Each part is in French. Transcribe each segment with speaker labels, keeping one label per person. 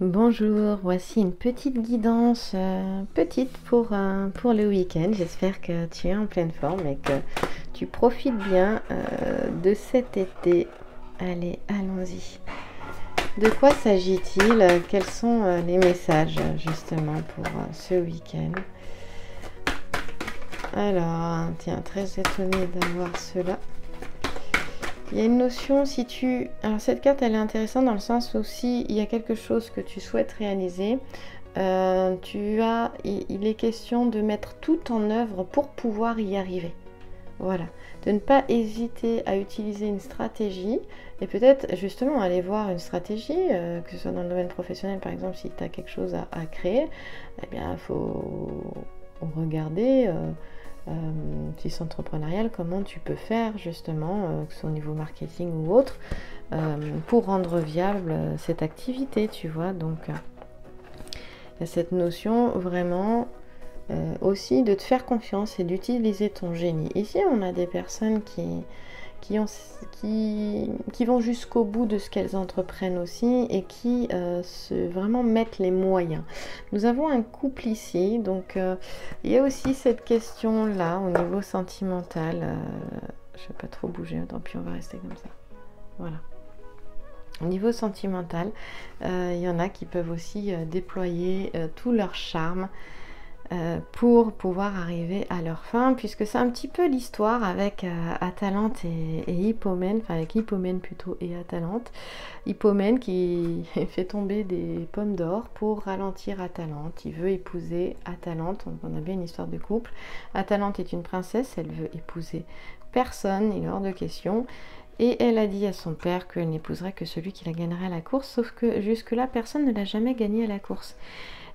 Speaker 1: Bonjour, voici une petite guidance, euh, petite pour, euh, pour le week-end. J'espère que tu es en pleine forme et que tu profites bien euh, de cet été. Allez, allons-y. De quoi s'agit-il? Quels sont les messages justement pour ce week-end? Alors, tiens, très étonnée d'avoir cela. Il y a une notion, si tu... Alors cette carte, elle est intéressante dans le sens où si il y a quelque chose que tu souhaites réaliser, euh, tu as... Il est question de mettre tout en œuvre pour pouvoir y arriver. Voilà. De ne pas hésiter à utiliser une stratégie et peut-être justement aller voir une stratégie, euh, que ce soit dans le domaine professionnel par exemple, si tu as quelque chose à, créer, eh bien il faut regarder... Euh, euh, entrepreneurial, comment tu peux faire justement, euh, que ce soit au niveau marketing ou autre, euh, pour rendre viable euh, cette activité, tu vois. Donc, il y a cette notion vraiment aussi de te faire confiance et d'utiliser ton génie. Ici, on a des personnes qui, qui, ont, qui, qui vont jusqu'au bout de ce qu'elles entreprennent aussi et qui euh, se, vraiment mettent les moyens. Nous avons un couple ici, donc euh, il y a aussi cette question-là au niveau sentimental. Euh, je ne vais pas trop bouger, tant pis, on va rester comme ça. Voilà. Au niveau sentimental, il y en a qui peuvent aussi déployer tout leur charme euh, pour pouvoir arriver à leur fin, puisque c'est un petit peu l'histoire avec euh, Atalante et, Hippomène, enfin avec Hippomène plutôt et Atalante. Hippomène qui fait tomber des pommes d'or pour ralentir Atalante. Il veut épouser Atalante, on a bien une histoire de couple. Atalante est une princesse, elle veut épouser personne, il est hors de question. Et elle a dit à son père qu'elle n'épouserait que celui qui la gagnerait à la course, sauf que jusque-là, personne ne l'a jamais gagné à la course.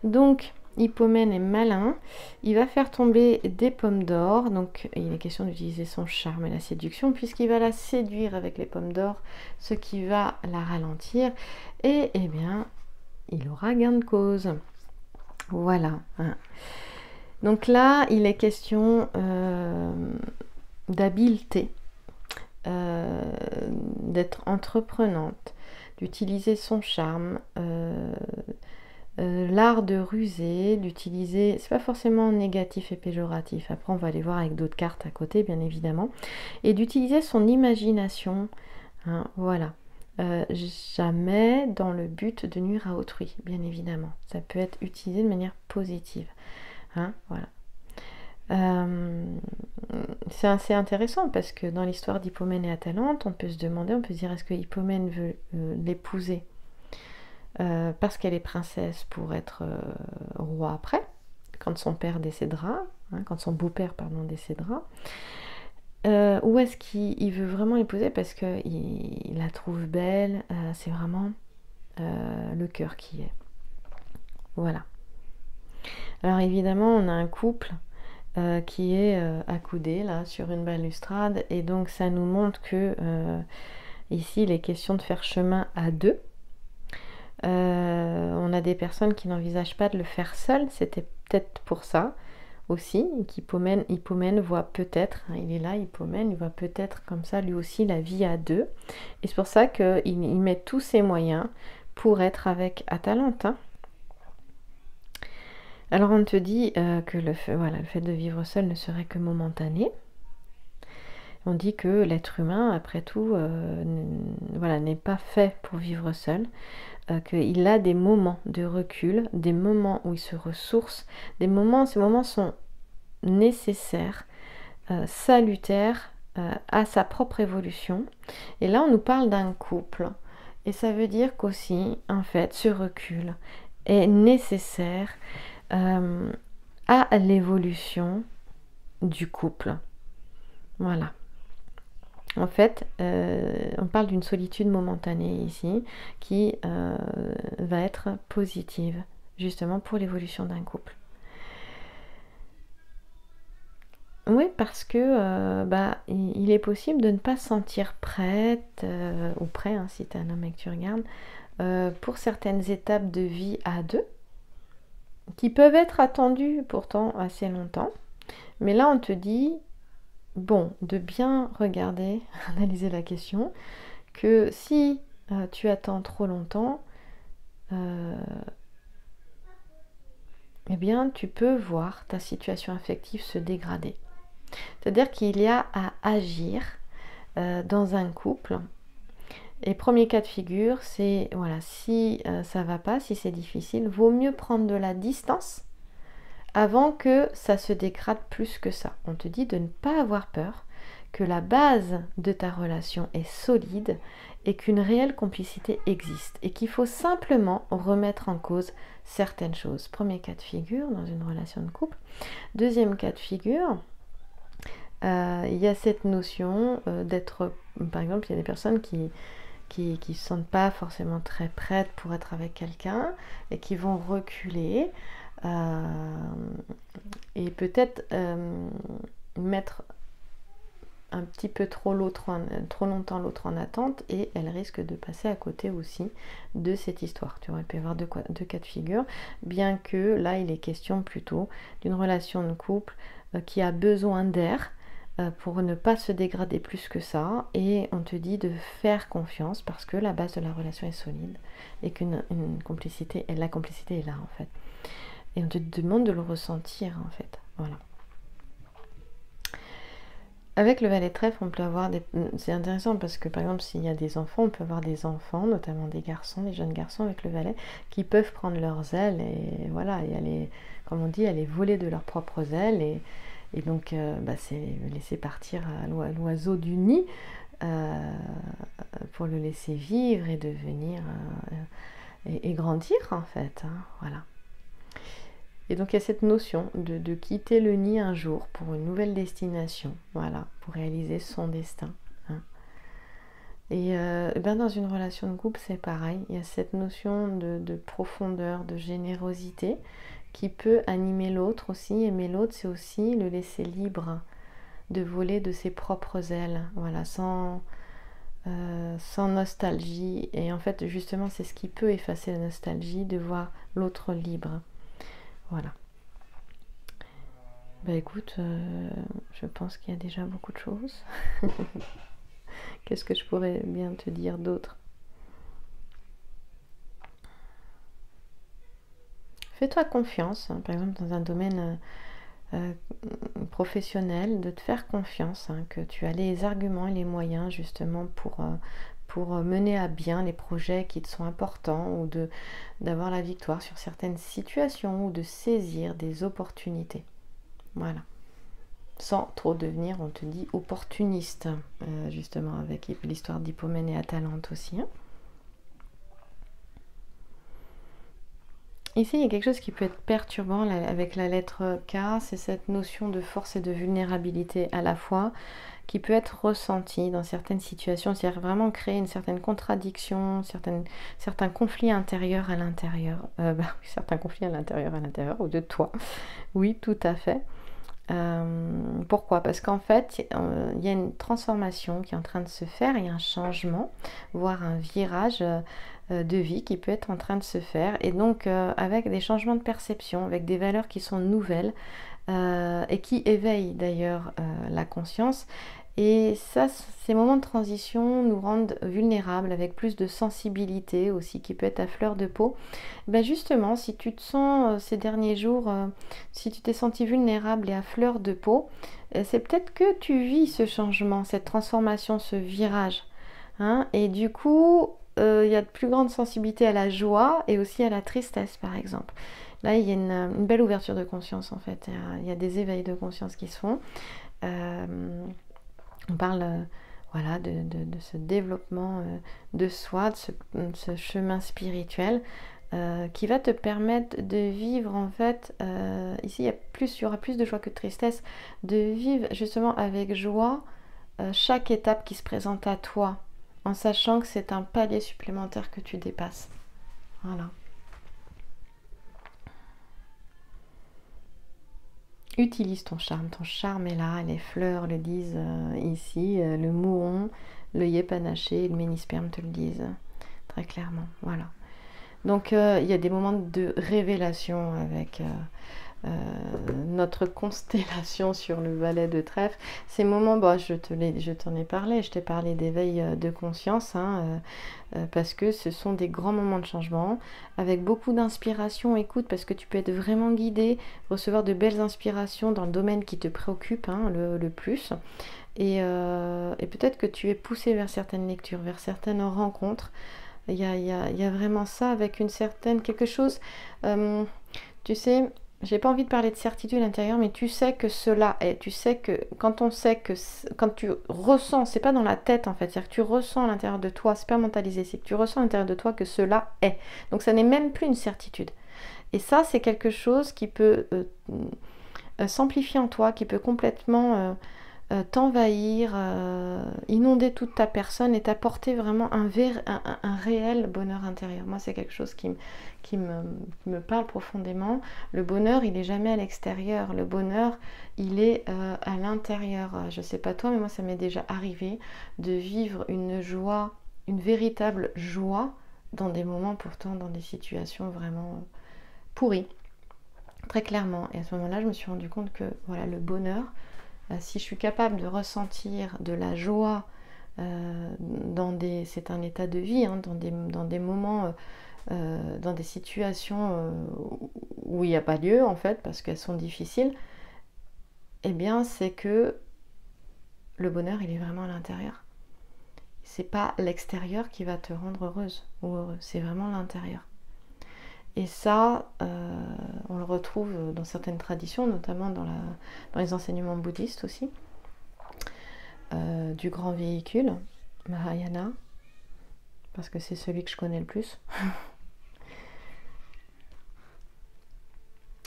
Speaker 1: Donc, Hippomène est malin, il va faire tomber des pommes d'or, donc il est question d'utiliser son charme et la séduction, puisqu'il va la séduire avec les pommes d'or, ce qui va la ralentir, et eh bien, il aura gain de cause. Voilà. Hein. Donc là, il est question euh, d'habileté, euh, d'être entreprenante, d'utiliser son charme. Euh, euh, l'art de ruser, d'utiliser, c'est pas forcément négatif et péjoratif, après on va aller voir avec d'autres cartes à côté bien évidemment, et d'utiliser son imagination, hein, voilà. Euh, jamais dans le but de nuire à autrui, bien évidemment. Ça peut être utilisé de manière positive. Hein, voilà. Euh, c'est assez intéressant parce que dans l'histoire d'Hippomène et Atalante, on peut se demander, on peut se dire est-ce que Hippomène veut l'épouser? Euh, parce qu'elle est princesse pour être euh, roi après, quand son père décédera, hein, quand son beau-père pardon décédera. Euh, ou est-ce qu'il veut vraiment épouser? Parce qu'il la trouve belle C'est vraiment le cœur qui est. Voilà. Alors évidemment, on a un couple qui est accoudé là sur une balustrade et donc ça nous montre que ici il est question de faire chemin à deux on a des personnes qui n'envisagent pas de le faire seul, c'était peut-être pour ça aussi, qu'Hippomène Hippomène voit peut-être, hein, il est là, Hippomène, il voit peut-être comme ça lui aussi la vie à deux. Et c'est pour ça qu'il il met tous ses moyens pour être avec Atalante. Alors on te dit euh, que le fait de vivre seul ne serait que momentané. On dit que l'être humain, après tout, euh, voilà, n'est pas fait pour vivre seul. Euh, qu'il a des moments de recul, des moments où il se ressource, des moments, ces moments sont nécessaires, euh, salutaires à sa propre évolution. Et là, on nous parle d'un couple. Et ça veut dire qu'aussi, en fait, ce recul est nécessaire à l'évolution du couple. Voilà. En fait, euh, on parle d'une solitude momentanée ici qui euh, va être positive justement pour l'évolution d'un couple. Oui, parce que euh, bah, il est possible de ne pas se sentir prête ou prêt, hein, si tu es un homme et que tu regardes, pour certaines étapes de vie à deux, qui peuvent être attendues pourtant assez longtemps. Mais là, on te dit, bon, de bien regarder, analyser la question, que si euh, tu attends trop longtemps, eh bien, tu peux voir ta situation affective se dégrader. C'est-à-dire qu'il y a à agir dans un couple et premier cas de figure, c'est voilà, si euh, ça va pas, si c'est difficile, vaut mieux prendre de la distance avant que ça se dégrade plus que ça. On te dit de ne pas avoir peur, que la base de ta relation est solide et qu'une réelle complicité existe et qu'il faut simplement remettre en cause certaines choses. Premier cas de figure dans une relation de couple. Deuxième cas de figure, euh, il y a cette notion euh, d'être, par exemple, il y a des personnes qui, qui ne se sentent pas forcément très prêtes pour être avec quelqu'un et qui vont reculer et peut-être euh, mettre un petit peu trop, l'autre trop longtemps l'autre en attente et elle risque de passer à côté aussi de cette histoire. Tu vois, il peut y avoir deux, cas de figure, bien que là il est question plutôt d'une relation de couple euh, qui a besoin d'air euh, pour ne pas se dégrader plus que ça. Et on te dit de faire confiance parce que la base de la relation est solide et qu'une complicité, la complicité est là en fait. Et on te demande de le ressentir en fait. Voilà. Avec le valet trèfle, on peut avoir des. C'est intéressant parce que par exemple, s'il y a des enfants, on peut avoir des enfants, notamment des garçons, des jeunes garçons avec le valet, qui peuvent prendre leurs ailes et voilà, et aller, comme on dit, aller voler de leurs propres ailes et, et donc, euh, bah, c'est laisser partir l'oiseau du nid euh, pour le laisser vivre et devenir euh, et, grandir en fait. Hein, voilà. Et donc il y a cette notion de, quitter le nid un jour pour une nouvelle destination, voilà, pour réaliser son destin. Hein. Et ben dans une relation de couple, c'est pareil. Il y a cette notion de profondeur, de générosité qui peut animer l'autre aussi. Aimer l'autre, c'est aussi le laisser libre de voler de ses propres ailes, voilà, euh, sans nostalgie. Et en fait, justement, c'est ce qui peut effacer la nostalgie, de voir l'autre libre. Voilà. Bah écoute, euh, je pense qu'il y a déjà beaucoup de choses. Qu'est-ce que je pourrais bien te dire d'autre? Fais-toi confiance, hein, par exemple dans un domaine euh, euh, professionnel, de te faire confiance, hein, que tu as les arguments et les moyens justement pour, pour mener à bien les projets qui te sont importants ou d'avoir la victoire sur certaines situations ou de saisir des opportunités. Voilà. Sans trop devenir, on te dit, opportuniste, justement avec l'histoire d'Hippomène et Atalante aussi. Hein. Ici, il y a quelque chose qui peut être perturbant avec la lettre K, c'est cette notion de force et de vulnérabilité à la fois qui peut être ressentie dans certaines situations, c'est-à-dire vraiment créer une certaine contradiction, certains conflits intérieurs à l'intérieur, euh, bah certains conflits à l'intérieur, à l'intérieur, ou de toi. Oui, tout à fait. Euh, pourquoi? Parce qu'en fait, euh, il y a une transformation qui est en train de se faire, il y a un changement, voire un virage de vie qui peut être en train de se faire et donc euh, avec des changements de perception, avec des valeurs qui sont nouvelles euh, et qui éveillent d'ailleurs la conscience. Et ça, ces moments de transition nous rendent vulnérables avec plus de sensibilité aussi qui peut être à fleur de peau. Ben justement, si tu te sens ces derniers jours, si tu t'es senti vulnérable et à fleur de peau, c'est peut-être que tu vis ce changement, cette transformation, ce virage. Hein et du coup, euh, il y a de plus grande sensibilité à la joie et aussi à la tristesse, par exemple. Là, il y a une, belle ouverture de conscience, en fait. Il y a, des éveils de conscience qui se font. Euh, on parle euh, voilà, de, ce développement de soi, de ce, chemin spirituel qui va te permettre de vivre en fait, ici il y, a plus, il y aura plus de joie que de tristesse, de vivre justement avec joie chaque étape qui se présente à toi en sachant que c'est un palier supplémentaire que tu dépasses. Voilà. Utilise ton charme, ton charme est là, les fleurs le disent euh, ici, euh, le mouron, le panaché, le ménisperme te le disent très clairement. Voilà. Donc euh, il y a des moments de révélation avec notre constellation sur le valet de trèfle. Ces moments, bon, je t'en ai parlé, je t'ai parlé d'éveil de conscience, hein, parce que ce sont des grands moments de changement, avec beaucoup d'inspiration, écoute, parce que tu peux être vraiment guidé, recevoir de belles inspirations dans le domaine qui te préoccupe hein, le, plus. Et, peut-être que tu es poussé vers certaines lectures, vers certaines rencontres. Il y a, vraiment ça avec une certaine quelque chose. Euh, tu sais, j'ai pas envie de parler de certitude à l'intérieur, mais tu sais que cela est. Tu sais que quand on sait que quand tu ressens, c'est pas dans la tête en fait, c'est-à-dire que tu ressens à l'intérieur de toi, c'est pas mentalisé, c'est que tu ressens à l'intérieur de toi que cela est. Donc ça n'est même plus une certitude. Et ça, c'est quelque chose qui peut euh, euh, s'amplifier en toi, qui peut complètement euh, t'envahir, euh, inonder toute ta personne et t'apporter vraiment un, réel bonheur intérieur. Moi, c'est quelque chose qui, me, parle profondément. Le bonheur, il n'est jamais à l'extérieur. Le bonheur, il est euh, à l'intérieur. Je sais pas toi, mais moi, ça m'est déjà arrivé de vivre une joie, une véritable joie dans des moments pourtant, dans des situations vraiment pourries. Très clairement. Et à ce moment-là, je me suis rendu compte que voilà, le bonheur, si je suis capable de ressentir de la joie euh, dans des. C'est un état de vie, hein, dans, des, dans, des, moments, euh, dans des situations où il n'y a pas lieu en fait, parce qu'elles sont difficiles, eh bien c'est que le bonheur il est vraiment à l'intérieur. C'est pas l'extérieur qui va te rendre heureuse ou heureux, c'est vraiment l'intérieur. Et ça, euh, on le retrouve dans certaines traditions, notamment dans, les enseignements bouddhistes aussi, euh, du grand véhicule, Mahayana, parce que c'est celui que je connais le plus.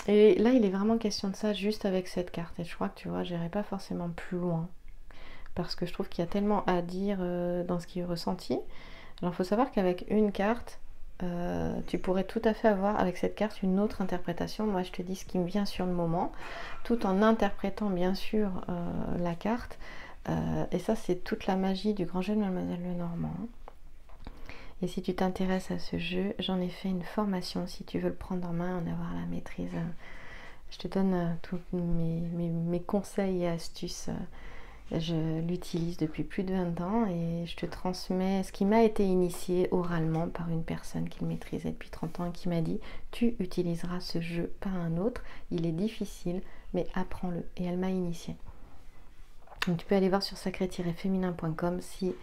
Speaker 1: Et là, il est vraiment question de ça juste avec cette carte. Et je crois que tu vois, j'irai pas forcément plus loin. Parce que je trouve qu'il y a tellement à dire euh, dans ce qui est ressenti. Alors, il faut savoir qu'avec une carte, euh, tu pourrais tout à fait avoir avec cette carte une autre interprétation. Moi, je te dis ce qui me vient sur le moment, tout en interprétant bien sûr euh, la carte. Euh, et ça, c'est toute la magie du grand jeu de Mademoiselle Lenormand. Et si tu t'intéresses à ce jeu, j'en ai fait une formation si tu veux le prendre en main, en avoir la maîtrise. Je te donne tous mes, conseils et astuces je l'utilise depuis plus de 20 ans et je te transmets ce qui m'a été initié oralement par une personne qui le maîtrisait depuis 30 ans et qui m'a dit tu utiliseras ce jeu par un autre, il est difficile mais apprends-le et elle m'a initié. Tu peux aller voir sur sacré-féminin.com si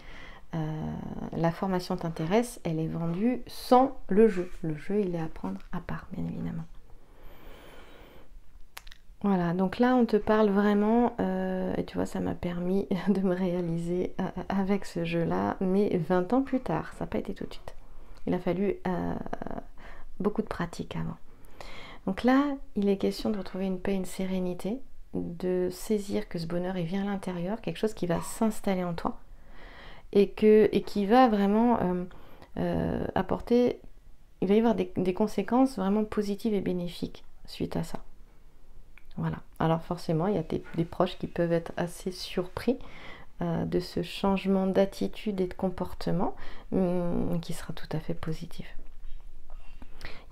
Speaker 1: euh, la formation t'intéresse, elle est vendue sans le jeu. Le jeu il est à prendre à part bien évidemment. Voilà, donc là on te parle vraiment, euh, et tu vois, ça m'a permis de me réaliser euh, avec ce jeu-là, mais 20 ans plus tard, ça n'a pas été tout de suite. Il a fallu euh, beaucoup de pratique avant. Donc là, il est question de retrouver une paix, une sérénité, de saisir que ce bonheur il vient à l'intérieur, quelque chose qui va s'installer en toi, et, que, et qui va vraiment apporter, il va y avoir des conséquences vraiment positives et bénéfiques suite à ça. Voilà. Alors forcément, il y a des, proches qui peuvent être assez surpris euh, de ce changement d'attitude et de comportement hum, qui sera tout à fait positif.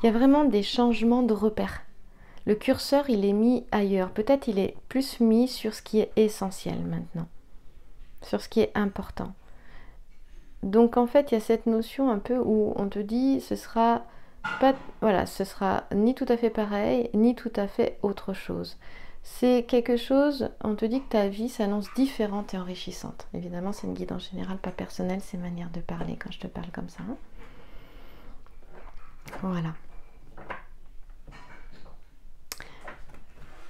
Speaker 1: Il y a vraiment des changements de repères. Le curseur, il est mis ailleurs. Peut-être il est plus mis sur ce qui est essentiel maintenant, sur ce qui est important. Donc en fait, il y a cette notion un peu où on te dit ce sera voilà, ce sera ni tout à fait pareil, ni tout à fait autre chose. C'est quelque chose, on te dit que ta vie s'annonce différente et enrichissante. Évidemment, c'est une guide en général, pas personnelle, c'est manière de parler quand je te parle comme ça. Hein. Voilà.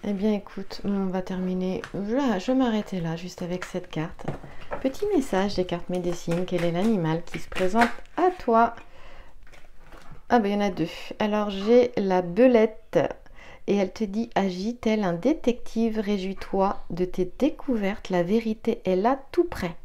Speaker 1: Eh bien, écoute, on va terminer. Là, je vais m'arrêter là, juste avec cette carte. Petit message des cartes médecines. Quel est l'animal qui se présente à toi? Ah ben il y en a deux. Alors j'ai la belette et elle te dit agis tel un détective, réjouis-toi de tes découvertes, la vérité est là tout près.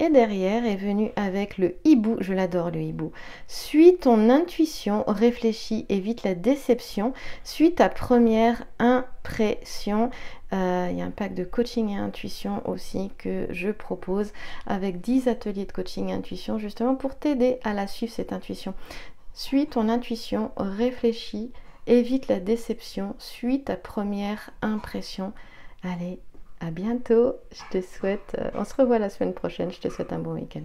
Speaker 1: Et derrière est venu avec le hibou, je l'adore le hibou. Suis ton intuition, réfléchis, évite la déception, suis ta première impression. Euh, il y a un pack de coaching et intuition aussi que je propose avec 10 ateliers de coaching et intuition justement pour t'aider à la suivre cette intuition. Suis ton intuition, réfléchis évite la déception, suis ta première impression. Allez, à bientôt. Je te souhaite, euh, on se revoit la semaine prochaine. Je te souhaite un bon week-end.